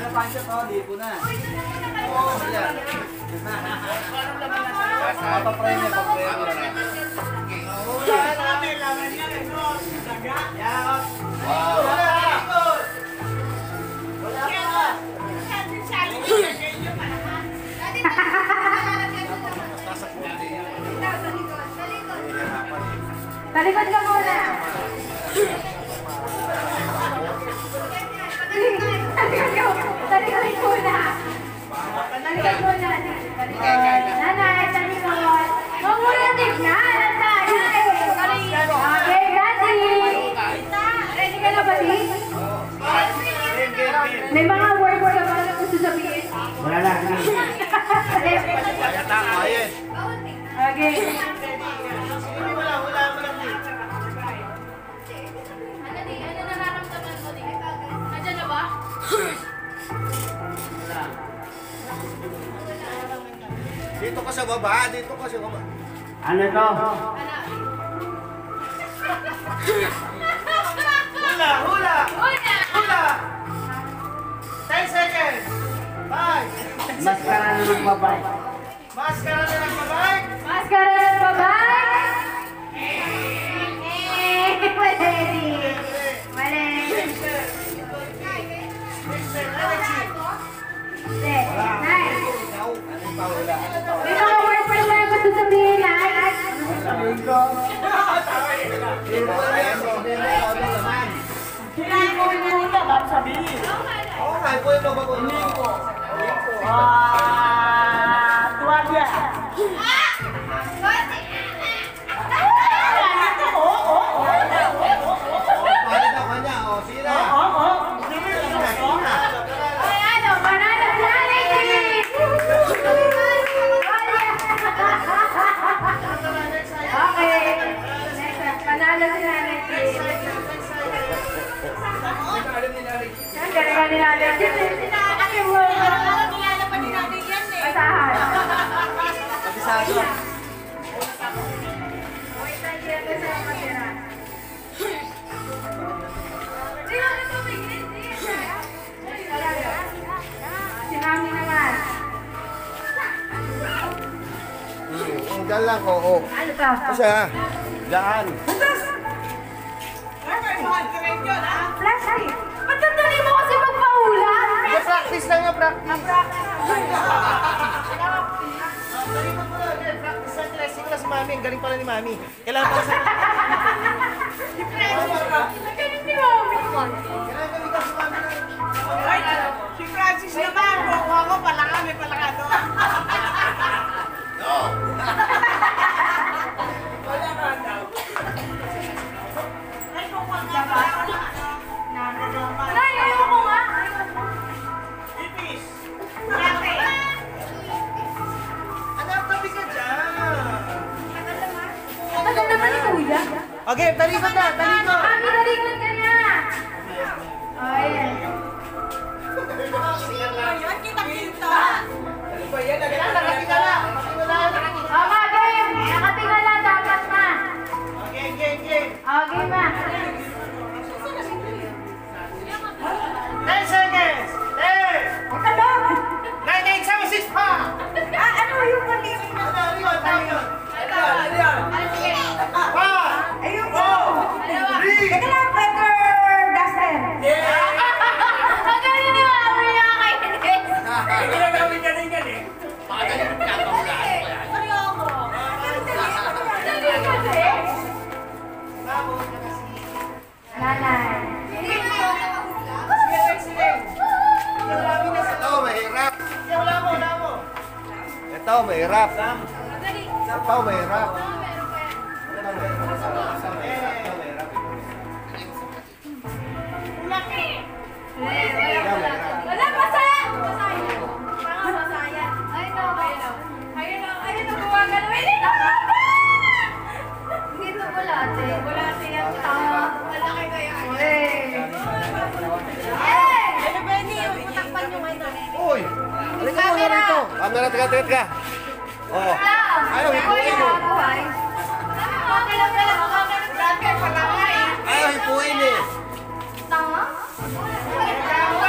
na pancho to, lipo na. Oo, yan. Papapreme niya. Wow. Talikod ka muna. Talikod muna. Talikod. Nanay, talikod. Huwag mo na tignan. Okay, Daddy. Ready ka na ba, Di? May mga words ka ba na gusto sabihin? Wala na. Okay. Dito ka sa baba, dito ka sa baba. Ano to? Hula, hula, Una! hula. 10 seconds. 5. Maskara na ng babae. Maskara na ng babae. Maskara ng Sabihin ko. Lipo na yan, sabihin mo kung ano naman. Oo nga, Diyan lang, oo. Ano to? Isa. Diyan. Flashlight. Ba't ang dali mo kasi magpaula? Practice lang yung practice. Practice lang nila. Sige na si Mami. Ang galing pala ni Mami. Kailangan pala sa... Ganun si Mami. Kailangan galing ka si Mami. Si Francis naman, kukuha ko pala kami Okay, talikod na. Talikod. Mami, talikod ka na. Oh, ayan. Ayun, kita-kita. Kailangan nakatingala. Nakatingala. Okay, game. Nakatingala dapat na. Okay, game, game. Okay, ma. Ito, mahirap. Ito, mahirap. Ito, mahirap. Hindi na Hindi ito bulate. Bulate yan. Tama. Malaki kaya. Eh! Eh! Ano ba yun? Putakpan nyo ngayon. Uy! Halika mo na rito. Camera, tiga, tiga, tiga. Oo. Ayaw, hipuin mo. Ayaw, hipuin eh. Tama? Gagamba,